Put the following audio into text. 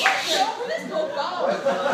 Uau!